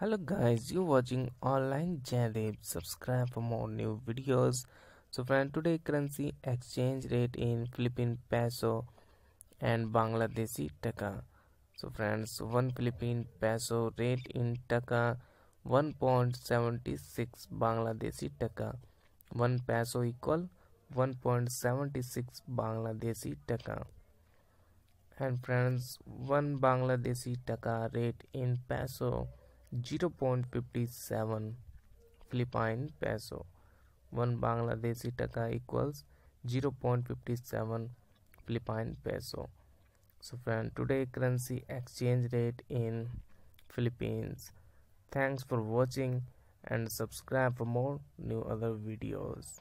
hello guys you're watching online Jalib subscribe for more new videos. So friend today currency exchange rate in Philippine peso and Bangladeshi taka. So friends one Philippine peso rate in taka 1.76 Bangladeshi taka. 1 peso equal 1.76 Bangladeshi taka. And friends 1 Bangladeshi taka rate in peso 0.57 Philippine peso. 1 Bangladeshi taka equals 0.57 Philippine peso. So friend today currency exchange rate in Philippines. Thanks for watching and subscribe for more new other videos